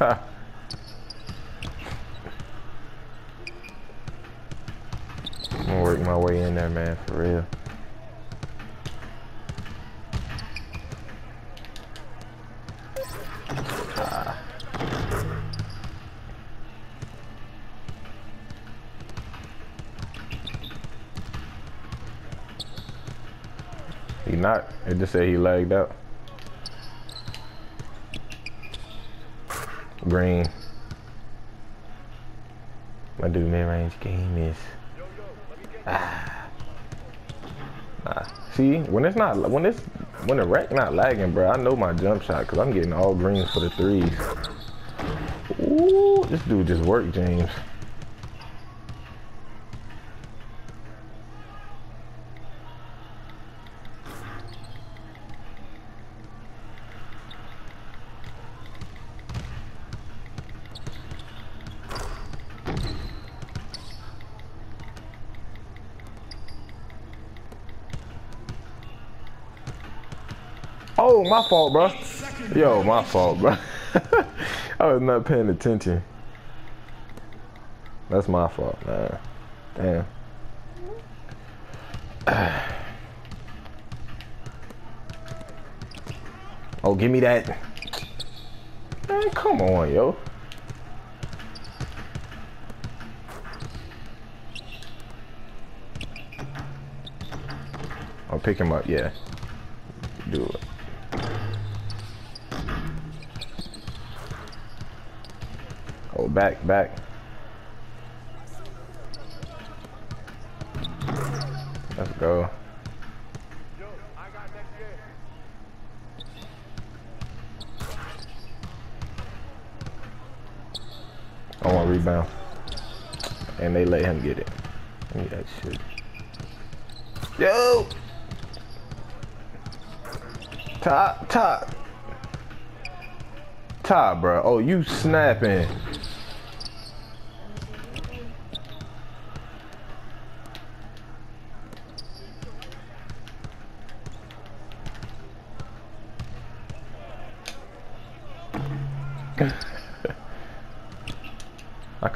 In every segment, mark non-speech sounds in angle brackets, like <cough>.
I'm gonna work my way in there, man, for real. He not. It just said he lagged out. Green. My dude mid-range game is. Ah. ah. See, when it's not, when it's, when the Rec not lagging, bro, I know my jump shot because I'm getting all greens for the threes. Ooh, this dude just worked, James. Oh, my fault, bro. Yo, my fault, bro. <laughs> I was not paying attention. That's my fault, man. Damn. <sighs> Oh, give me that. Man, come on, yo. I'll pick him up, yeah. Do it. Back, back. Let's go. I want rebound. And they let him get it. Give me that shit. Yo! Top, top. Top, bro. Oh, you snapping.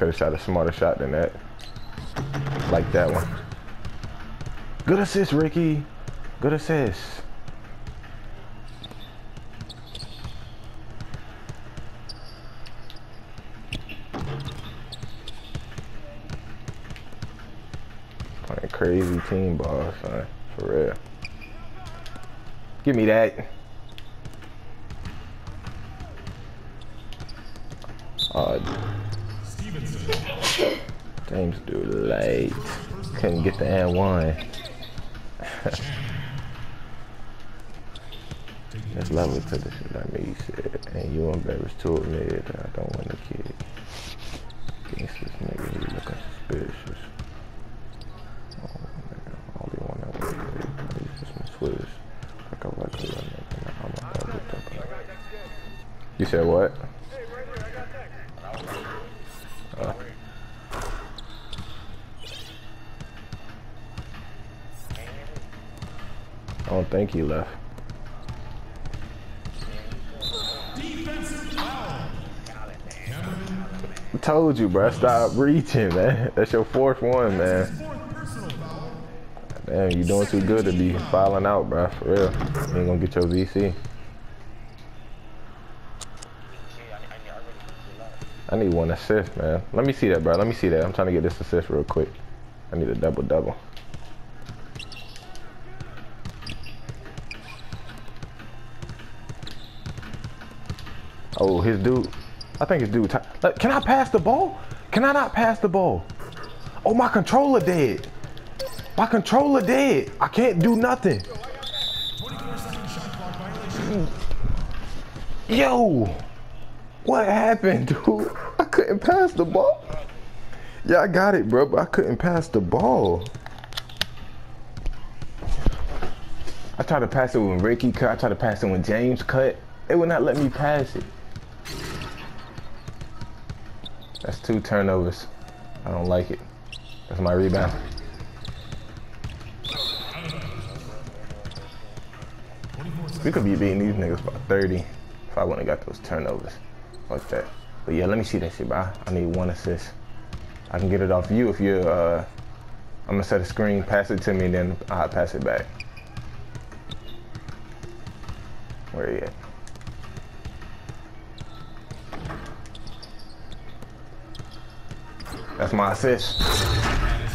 Could have shot a smarter shot than that. Like that one. Good assist, Ricky. Good assist. Playing crazy team ball, son. For real. Give me that. Uh, James do late. Couldn't get the and one. Let's level to the shit like me said. And you told me that I don't want a kid. Against this nigga, he looking suspicious. Think he left. I told you, bro. Stop reaching, man. That's your fourth one, man. Damn, you doing too good to be filing out, bro. For real. You ain't gonna get your VC. I need one assist, man. Let me see that, bro. Let me see that. I'm trying to get this assist real quick. I need a double double Oh, his dude. I think his dude. Can I pass the ball? Can I not pass the ball? Oh, my controller dead. My controller dead. I can't do nothing. Yo, what happened, <laughs> dude? I couldn't pass the ball. Yeah, I got it, bro, but I couldn't pass the ball. I tried to pass it when Ricky cut. I tried to pass it when James cut. They would not let me pass it. Two turnovers. I don't like it. That's my rebound. We could be beating these niggas by 30 if I wouldn't have got those turnovers like that. But yeah, let me see that shit, bro. I need one assist. I can get it off you if you're, uh, I'm gonna set a screen, pass it to me, then I'll pass it back. Where are you at? That's my assist.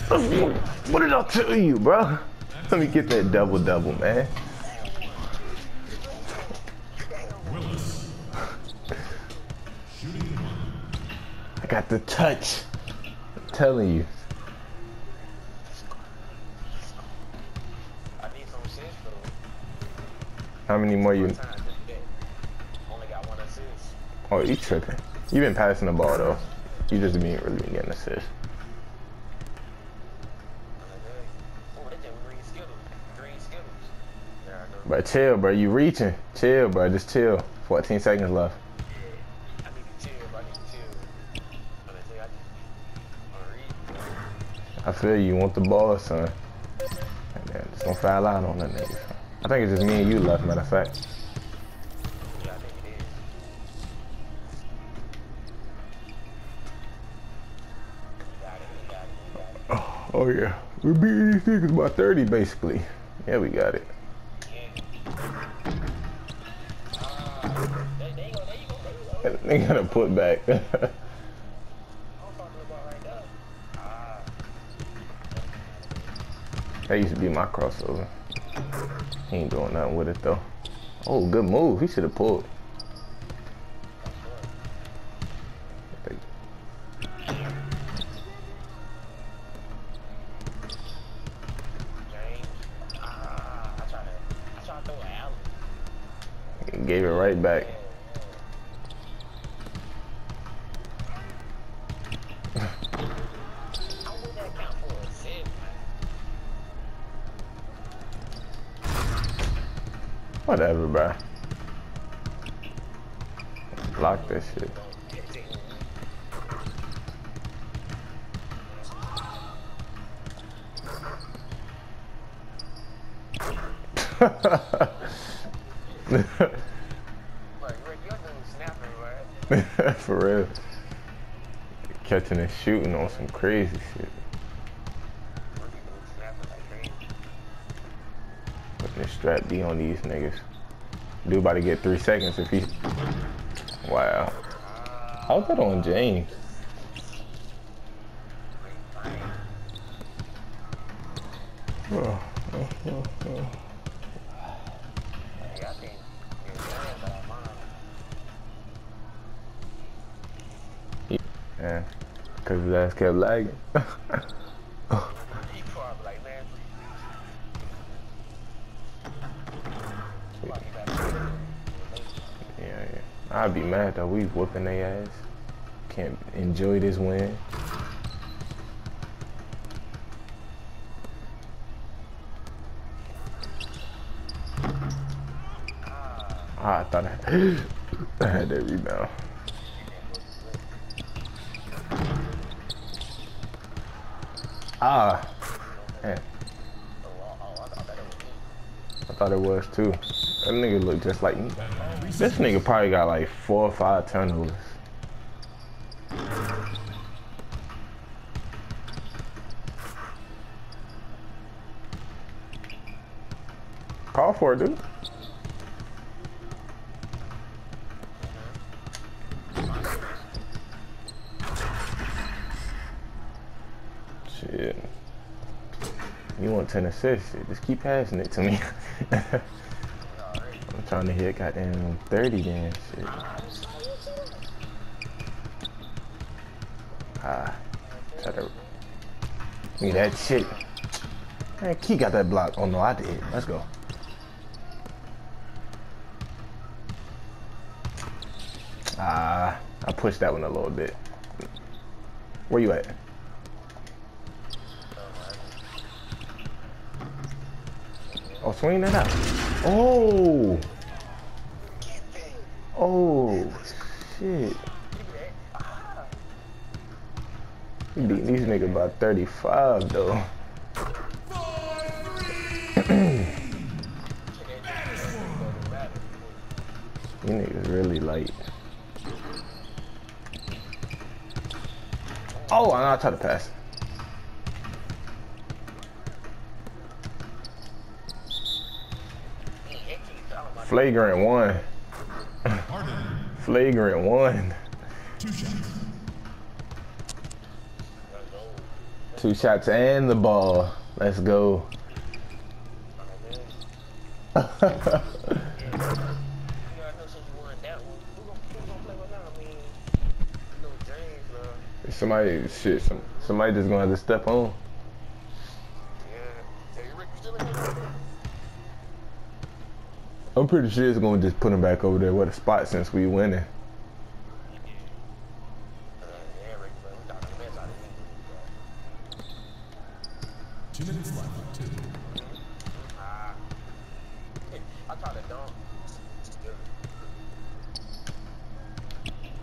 What did I tell you, bro? Let me get that double double, man. I got the touch. I'm telling you. I need some assists though. How many more you? Time, just bet. Only got one assist. Oh, you tripping? You been passing the ball though. You just being really getting I know. But chill, bro. You reaching? Chill, bro. Just chill. 14 seconds left. I feel you. Want the ball, son. And then just don't foul out on that nigga. I think it's just me and you left, matter of fact. We beat these niggas by 30, basically. Yeah, we got it. They gotta put back. <laughs> That used to be my crossover. He ain't doing nothing with it, though. Oh, good move. He should have pulled. Whatever, bro. Block that shit. <laughs> For real. Catching and shooting on some crazy shit. Rick, you doing snapping like crazy. Putting this strap D on these niggas. Dude about to get three seconds if he. Wow. How's that on James? Oh. Yeah, because his ass kept lagging. <laughs> I'd be mad though. We whooping their ass. Can't enjoy this win. Ah, I thought I, <gasps> I had that rebound. Ah, man. I thought it was too. That nigga look just like me. This nigga probably got like four or five turnovers. Call for it, dude. Shit. You want 10 assists? Just keep passing it to me. <laughs> Trying to hit goddamn 30 then. Shit. Ah. Try to. Me that shit. Man, Key got that block. Oh no, I did. Let's go. Ah, I pushed that one a little bit. Where you at? Oh, swing that out. Oh. Oh, shit. He beat these niggas by 35 though. <clears throat> You niggas really light. Oh, I I try to pass. Flagrant one. Flagrant one. Two shots. Two shots and the ball. Let's go. <laughs> Somebody, shit, some, somebody just gonna have to step on. yeah. Hey, Rick, you still in here? I'm pretty sure it's gonna just put him back over there with a spot since we winning.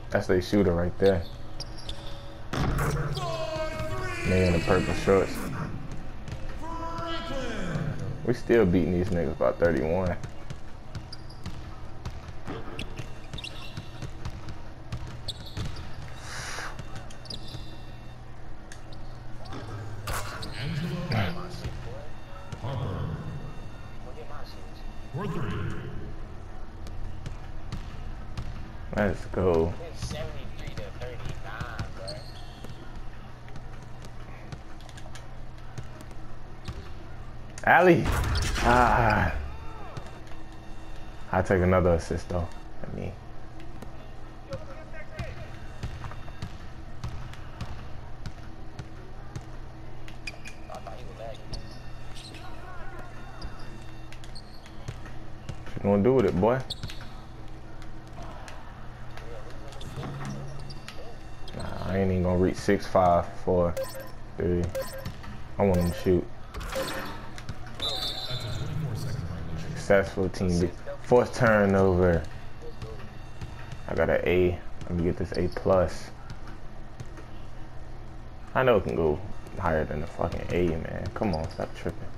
That's their shooter right there. Man in the purple shorts. We still beating these niggas by 31. Angelo My shit, boy. Harper. Go get my shit. For three. Let's go. It's 73 to 39, bro. Ali. Ah. I'll take another assist though. I mean, I what you gonna do with it, boy? I ain't even gonna reach six, five, four, three. I want him to shoot. That's a 24 second violation. Successful team. Fourth turnover. I got an A. Let me get this A plus. I know it can go higher than the fucking A, man. Come on, stop tripping.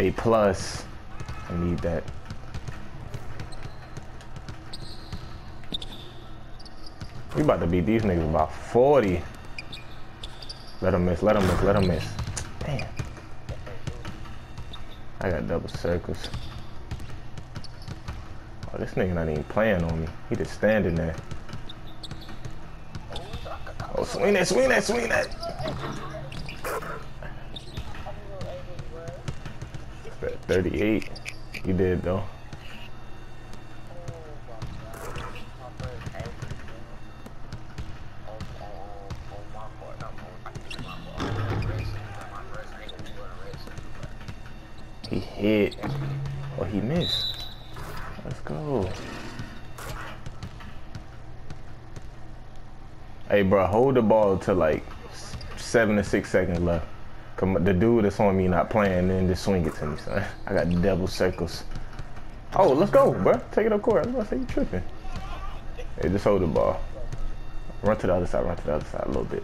A plus. I need that. We about to beat these niggas about 40. Let them miss, let them miss, let them miss. Damn. I got double circles. Oh, this nigga not even playing on me. He just standing there. Oh, swing that, swing that, swing that. That 38. He did though. He hit. Oh, he missed. Let's go. Hey, bro, hold the ball to like seven to six seconds left. Come, the dude that's on me not playing, then just swing it to me, son. I got double circles. Oh, let's go, bro. Take it up court. I was gonna say you tripping. Hey, just hold the ball. Run to the other side. Run to the other side a little bit.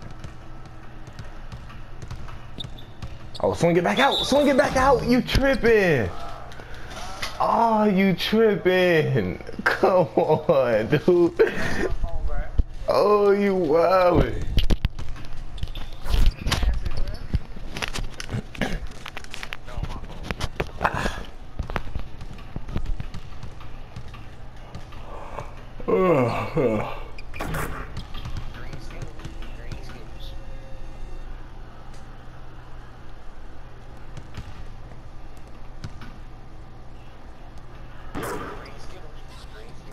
Oh, swing it back out. Swing it back out. You tripping. Oh, you tripping. <laughs> Come on, dude. Oh, you wildin'. Oh,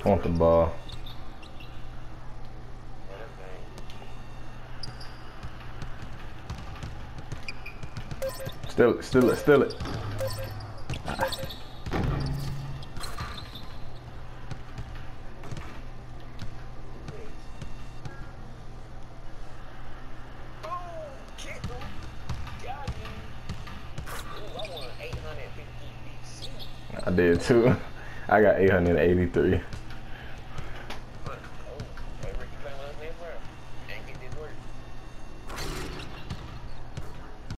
want the ball. Still it, still it, still it. I did too. <laughs> I got 883.